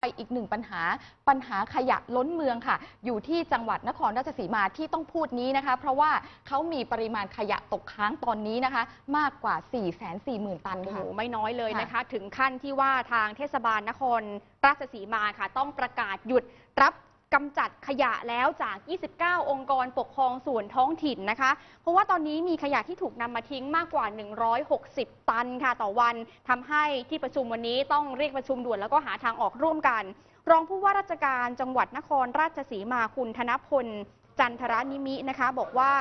ไปอีกหนึ่งปัญหาปัญหาขยะล้นเมืองค่ะ อยู่ที่จังหวัดนครราชสีมาที่ต้องพูดนี้นะคะ เพราะว่าเขามีปริมาณขยะตกค้างตอนนี้นะคะ มากกว่า 4 4 0 0 0 0 ตันโอ้โหค่ะไม่น้อยเลยค่ะนะคะ ถึงขั้นที่ว่าทางเทศบาลนครราชสีมาค่ะ ต้องประกาศหยุดรับ กำจัดขยะแล้วจาก 29 องค์กรปกครองส่วนท้องถิ่นนะคะ เพราะว่าตอนนี้มีขยะที่ถูกนำมาทิ้งมากกว่า 160 ตันค่ะต่อวันทำให้ที่ประชุมวันนี้ต้องเรียกประชุมด่วนแล้วก็หาทางออกร่วมกัน รองผู้ว่าราชการจังหวัดนครราชสีมาคุณธนพล จันทรนิมินะคะ บอกว่า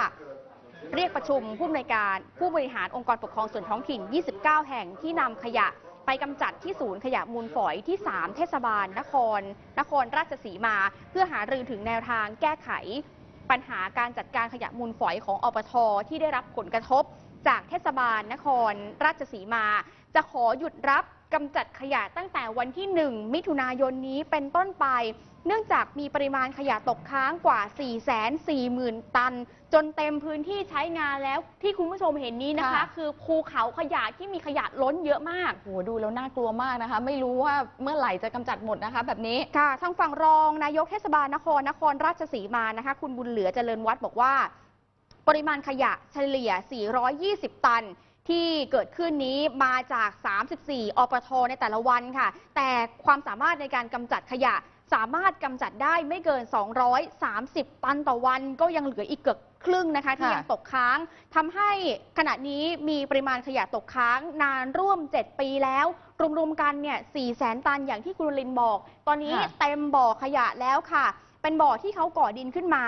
เรียกประชุมผู้อำนวยการผู้บริหารองค์กรปกครองส่วนท้องถิ่น 29 แห่งที่นำขยะ ไปกำจัดที่ศูนย์ขยะมูลฝอยที่ 3 เทศบาล นคร นครราชสีมา เพื่อหารือถึงแนวทางแก้ไข ปัญหาการจัดการขยะมูลฝอยของอปทที่ได้รับผลกระทบ จากเทศบาลนครราชสีมา จะขอหยุดรับกำจัดขยะตั้งแต่วันที่ 1 มิถุนายนนี้เป็นต้นไป เนื่องจากมีปริมาณขยะตกค้างกว่า 440,000 ตัน จนเต็มพื้นที่ใช้งานแล้วที่คุณผู้ชมเห็นนี้นะคะ ค่ะ คือภูเขาขยะที่มีขยะล้นเยอะมากโอ้โหดูแล้วน่ากลัวมากนะคะ ไม่รู้ว่าเมื่อไหร่จะกำจัดหมดนะคะ แบบนี้ ค่ะทางฝั่งรองนายกเทศบาลนครนครราชสีมานะคะ คุณบุญเหลือเจริญวัฒน์บอกว่า ปริมาณขยะเฉลี่ย 420 ตัน ที่เกิดขึ้นนี้มาจาก 34 อปท ในแต่ละวันค่ะ แต่ความสามารถในการกำจัดขยะสามารถกำจัดได้ไม่เกิน 230 ตันต่อวัน ก็ยังเหลืออีกเกือบครึ่งนะคะที่ค่ะยังตกค้างทำให้ขณะนี้มีปริมาณขยะตกค้างนานร่วม 7 ปีแล้ว รวมๆกันเนี่ย4แสนตันอย่างที่คุณลินบอก ตอนนี้ค่ะเต็มบ่อขยะแล้วค่ะ เป็นบ่อที่เขาก่อดินขึ้นมา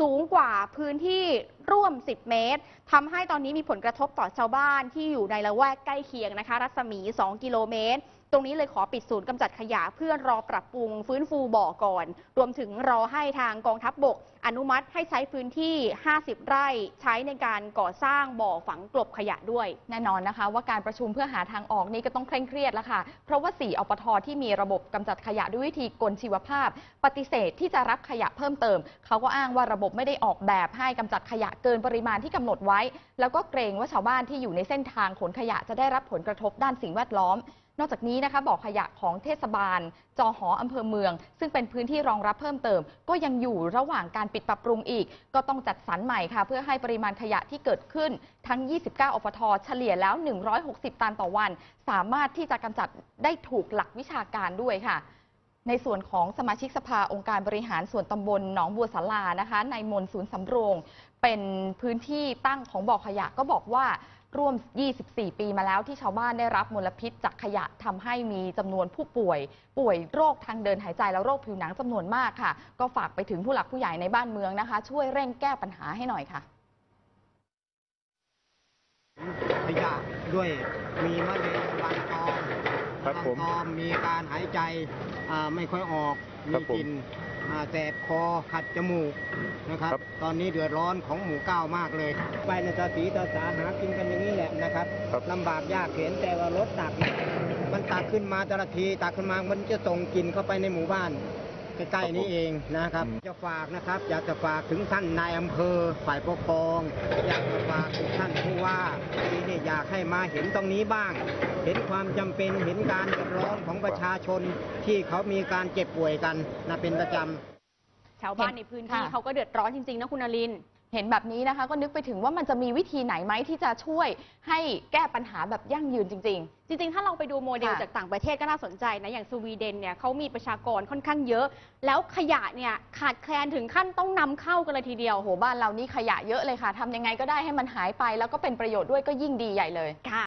สูงกว่าพื้นที่ร่วม 10 เมตรทำให้ตอนนี้มีผลกระทบต่อชาวบ้านที่อยู่ในละแวกใกล้เคียงนะคะ รัศมี 2 กิโลเมตร ตรงนี้เลยขอปิดศูนย์กำจัดขยะเพื่อรอปรับปรุงฟื้นฟูบ่อก่อน รวมถึงรอให้ทางกองทัพบบก อนุมัติให้ใช้พื้นที่ 50 ไร่ใช้ในการก่อสร้างบ่อฝังกลบขยะด้วย แน่นอนนะคะ ว่าการประชุมเพื่อหาทางออกนี่ก็ต้องเคร่งเครียดแล้วค่ะ เพราะว่า4อปทที่มีระบบกำจัดขยะด้วยวิธีกลชีวภาพ ปฏิเสธที่จะรับขยะเพิ่มเติม เขาก็อ้างว่าระบบไม่ได้ออกแบบให้กำจัดขยะเกินปริมาณที่กำหนดไว้ แล้วก็เกรงว่าชาวบ้านที่อยู่ในเส้นทางขนขยะจะได้รับผลกระทบด้านสิ่งแวดล้อม นอกจากนี้นะคะบ่อขยะของเทศบาล จอหออำเภอเมือง ซึ่งเป็นพื้นที่รองรับเพิ่มเติม ก็ยังอยู่ระหว่างการปิดปรับปรุงอีก ก็ต้องจัดสรรใหม่ค่ะ เพื่อให้ปริมาณขยะที่เกิดขึ้นทั้ง 29 อปท เฉลี่ยแล้ว 160 ตันต่อวัน สามารถที่จะกำจัดได้ถูกหลักวิชาการด้วยค่ะในส่วนของสมาชิกสภาองค์การบริหารส่วนตำบลหนองบัวสารานะคะในมนศูนย์สำโรง เป็นพื้นที่ตั้งของบ่อขยะก็บอกว่า ร่วม 24 ปีมาแล้วที่ชาวบ้านได้รับมลพิษจากขยะทำให้มีจำนวนผู้ป่วย ป่วยโรคทางเดินหายใจและโรคผิวหนังจำนวนมากค่ะ ก็ฝากไปถึงผู้หลักผู้ใหญ่ในบ้านเมืองนะคะ ช่วยเร่งแก้ปัญหาให้หน่อยค่ะขยะด้วยมีมะเร็งรังตอมครับผมรังตอมมีการหายใจอ่าไม่ค่อยออกครัมีบผมกลิ่นอ่า แสบคอขัดจมูกนะครับครับ ตอนนี้เดือดร้อนของหมู่เก้ามากเลยไปในตาสีตาสาหากินกันอย่างนี้แหละนะครับครับลำบากยากเข็นแต่ว่ารถตักเนี่ยมันตักขึ้นมาแต่ละทีตักขึ้นมามันจะส่งกลิ่นเข้าไปในหมู่บ้านใกล้ๆนี้เองนะครับอืมจะฝากนะครับอยากจะฝากถึงท่านนายอำเภอฝ่ายปกครอง อยากจะฝากถึงท่านผู้ว่าที่นี่ อยากให้มาเห็นตรงนี้บ้าง เห็นความจำเป็นเห็นการเดือดร้อนของประชาชนที่เขามีการเจ็บป่วยกันนะเป็นประจำชาวบ้านในพื้นที่ค่ะเขาก็เดือดร้อนจริงๆนะคุณนลิน เห็นแบบนี้นะคะ ก็นึกไปถึงว่ามันจะมีวิธีไหนไหมที่จะช่วยให้แก้ปัญหาแบบยั่งยืนจริงจริงๆ ถ้าเราไปดูโมเดลค่ะจากต่างประเทศก็น่าสนใจนะ อย่างสวีเดนเนี่ยเขามีประชากรค่อนข้างเยอะ แล้วขยะเนี่ยขาดแคลนถึงขั้นต้องนำเข้ากันเลยทีเดียวๆโอ้โหบ้านเรานี่ขยะเยอะเลยค่ะทำยังไงก็ได้ให้มันหายไป แล้วก็เป็นประโยชน์ด้วยก็ยิ่งดีใหญ่เลย ค่ะ